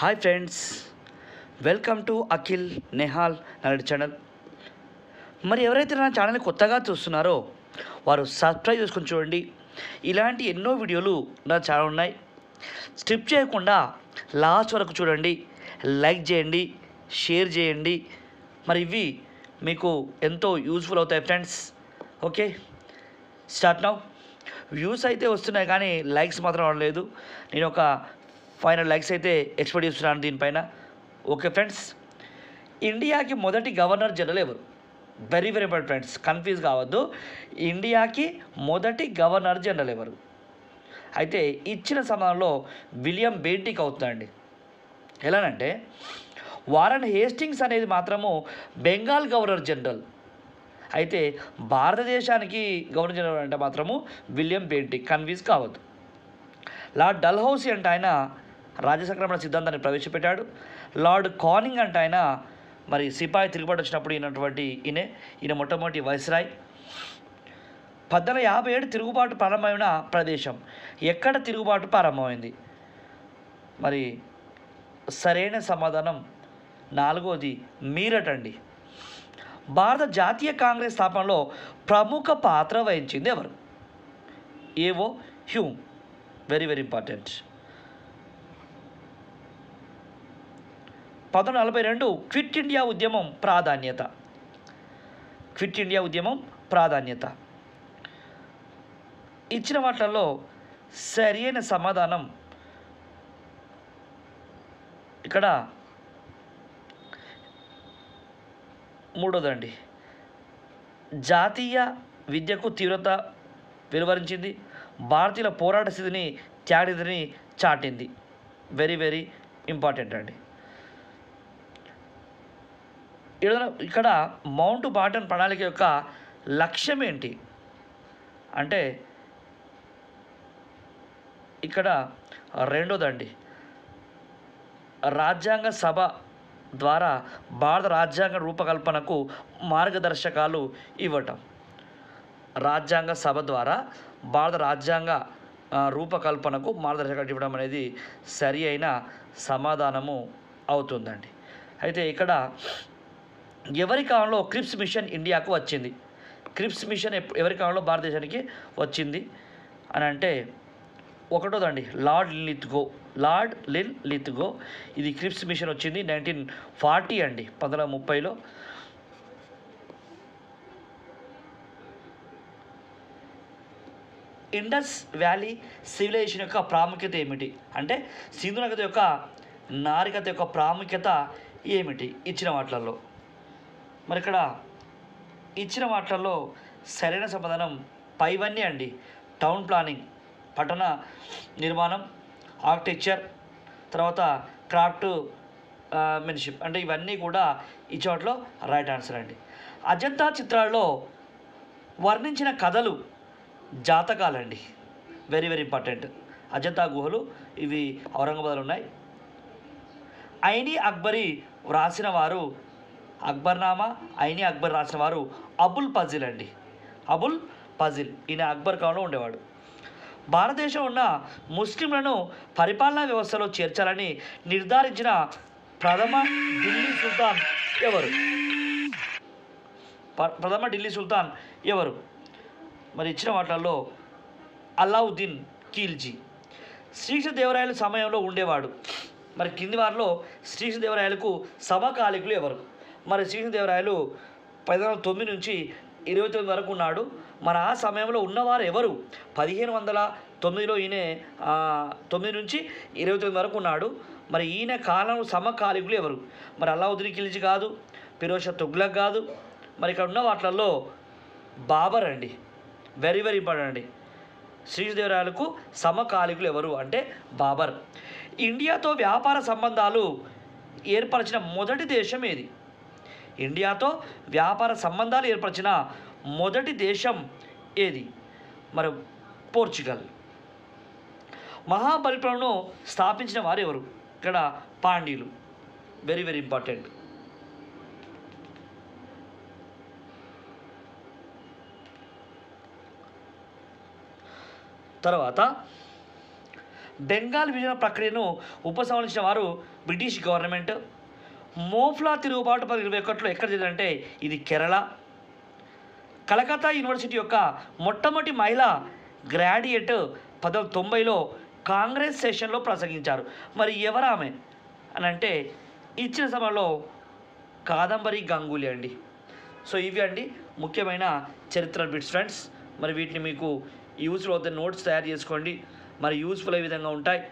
Hi friends welcome to Akhil Nehal Nalladi channel మరి ఎవరైతే నా ఛానల్ని కొత్తగా చూస్తున్నారో వారు సబ్స్క్రైబ్ చేసుకొని చూడండి. ఇలాంటి ఎన్నో వీడియోలు నా ఛానల్ ఉన్నాయి. స్ట్రిప్ చేయకుండా లాస్ట్ వరకు చూడండి. లైక్ చేయండి షేర్ చేయండి. మరి ఇవి మీకు ఎంతో యూస్ఫుల్ అవుతాయి friends okay start now views అయితే వస్తున్నాయి కానీ లైక్స్ మాత్రం అవ్వలేదు నేను ఒక ఫైనల్ లైక్స్ అయితే ఎక్స్పెక్ట్ చేస్తున్నాను దీనిపైన. ఓకే ఫ్రెండ్స్ ఇండియాకి మొదటి గవర్నర్ జనరల్ ఎవరు? Very very important friends confuse కావద్దు. ఇండియాకి మొదటి గవర్నర్ జనరల్ ఎవరు? అయితే ఇచ్చిన సమయంలో విలియం బేంటిక్ అవుతుందండి ఎలానంటే వారన్ హేస్టింగ్స్ అనేది మాత్రము బెంగాల్ గవర్నర్ జనరల్. అయితే భారతదేశానికి గవర్నర్ జనరల్ అంటే మాత్రము విలియం బేంటిక్ కన్ఫ్యూజ్ కావద్దు. లార్డ్ డల్హౌసీ అంటే ఆయన రాజ్యసంక్రమణ సిద్ధాంతాన్ని ప్రవేశపెట్టాడు. లార్డ్ కానింగ్ అంటే ఆయన మరి సిపాయి తిరుగుబాటు వచ్చినప్పుడు ఈయనటువంటి ఈయన ఈయన మొట్టమొదటి వైస్రాయ్. పద్దెనిమిది యాభై ఏడు తిరుగుబాటు ప్రారంభమైన ప్రదేశం. ఎక్కడ తిరుగుబాటు ప్రారంభమైంది? మరి సరైన సమాధానం నాలుగోది మీరట్ అండి భారత జాతీయ కాంగ్రెస్ స్థాపనలో ప్రముఖ పాత్ర వహించింది ఎవరు? ఏవో హ్యూమ్. Very very important. పంతొమ్మిది నలభై రెండు క్విట్ ఇండియా ఉద్యమం ప్రాధాన్యత. క్విట్ ఇండియా ఉద్యమం ప్రాధాన్యత. ఇచ్చిన వాటిల్లో సరైన సమాధానం ఇక్కడ మూడోదండి. జాతీయ విద్యకు తీవ్రత వెలువరించింది. భారతీయుల పోరాట స్థితిని త్యాగనిధిని చాటింది. వెరీ వెరీ ఇంపార్టెంట్ అండి. ఇక్కడ- ఇక్కడ మౌంట్ బాటన్ ప్రణాళిక యొక్క లక్ష్యం ఏంటి? అంటే ఇక్కడ రెండోదండి. రాజ్యాంగ సభ ద్వారా భారత రాజ్యాంగ రూపకల్పనకు మార్గదర్శకాలు ఇవ్వటం. రాజ్యాంగ సభ ద్వారా భారత రాజ్యాంగ రూపకల్పనకు మార్గదర్శకాలు ఇవ్వడం అనేది సరి అయిన సమాధానము అవుతుందండి. అయితే ఇక్కడ ఎవరి కాలంలో క్రిప్స్ మిషన్ ఇండియాకు వచ్చింది? క్రిప్స్ మిషన్ ఎప్- ఎవరి కాలంలో భారతదేశానికి వచ్చింది? అని అంటే ఒకటోదండి lord Lithgow lord Linlithgow. ఇది క్రిప్స్ మిషన్ వచ్చింది నైన్టీన్ ఫార్టీ అండి పంతొమ్మిది వందల ముప్పైలో. ఇండస్ వ్యాలీ సివిలైజేషన్ యొక్క ప్రాముఖ్యత ఏమిటి? అంటే సింధు నగత యొక్క నారికత యొక్క ప్రాముఖ్యత ఏమిటి? ఇచ్చిన వాటిలలో మరి ఇక్కడ ఇచ్చిన వాటిల్లో సరైన సమాధానం పైవన్నీ అండి. టౌన్ ప్లానింగ్ పట్టణ నిర్మాణం ఆర్కిటెక్చర్ తర్వాత క్రాఫ్ట్ మెన్షిప్ అంటే ఇవన్నీ కూడా ఈ చోట్లో రైట్ ఆన్సర్ అండి. అజంతా చిత్రాల్లో వర్ణించిన కథలు జాతకాలండి. Very very important. అజంతా గుహలు ఇవి ఔరంగాబాద్లో ఉన్నాయి. ఐని అక్బరి వ్రాసిన వారు అక్బర్నామా ఐని అక్బర్ రాసిన వారు అబుల్ పజిల్ అండి. అబుల్ పజిల్. ఈయన అక్బర్ కాలంలో ఉండేవాడు. భారతదేశం ఉన్న ముస్లింలను పరిపాలనా వ్యవస్థలో చేర్చాలని నిర్ధారించిన ప్రథమ ఢిల్లీ సుల్తాన్ ఎవరు? ప- ప్రథమ ఢిల్లీ సుల్తాన్ ఎవరు? మరి ఇచ్చిన వాటిల్లో అల్లావుద్దీన్ ఖిల్జీ. శ్రీకృష్ణదేవరాయల సమయంలో ఉండేవాడు. మరి కింది వారిలో శ్రీకృష్ణదేవరాయలకు సమకాలికులు ఎవరు? మరి శ్రీకృష్ణదేవరాయలు పది వందల తొమ్మిది నుంచి ఇరవై తొమ్మిది వరకు ఉన్నాడు. మరి ఆ సమయంలో ఉన్నవారు ఎవరు? పదిహేను వందల తొమ్మిదిలో ఈయన తొమ్మిది నుంచి ఇరవై తొమ్మిది వరకు ఉన్నాడు. మరి ఈయన కాలం సమకాలికులు ఎవరు? మరి అల్లావుద్దీన్ ఖిల్జీ కాదు ఫిరోషా తుగ్లక్ కాదు. మరి ఇక్కడ ఉన్న వాటిలలో బాబర్ అండి. వెరీ వెరీ ఇంపార్టెంట్ అండి. శ్రీదేవరాయలకు సమకాలికులు ఎవరు అంటే బాబర్. ఇండియాతో వ్యాపార సంబంధాలు ఏర్పరిచిన మొదటి దేశం ఏది? ఇండియాతో వ్యాపార సంబంధాలు ఏర్పరిచిన మొదటి దేశం ఏది? మరి పోర్చుగల్. మహాబలిపురంను స్థాపించిన వారు ఎవరు? ఇక్కడ పాండ్యులు. వెరీ వెరీ ఇంపార్టెంట్ తర్వాత బెంగాల్ విభజన ప్రక్రియను ఉపసంహరించిన వారు బ్రిటిష్ గవర్నమెంట్ మోఫ్లా తిరుగుబాటు పది ఇరవై ఒకటిలో ఎక్కడ జరిగిందంటే ఇది కేరళ. కలకత్తా యూనివర్సిటీ యొక్క మొట్టమొదటి మహిళా గ్రాడ్యుయేట్ పదవ తొంభైలో కాంగ్రెస్ సెషన్లో ప్రసంగించారు. మరి ఎవరామె? అని అంటే ఇచ్చిన సమయంలో కాదంబరి గంగూలీ అండి. సో ఇవి అండి ముఖ్యమైన చరిత్ర బిట్స్ ఫ్రెండ్స్. మరి వీటిని మీకు యూస్ఫుల్ అవుతాయి నోట్స్ తయారు చేసుకోండి. మరి యూస్ఫుల్ అయ్యే విధంగా ఉంటాయి.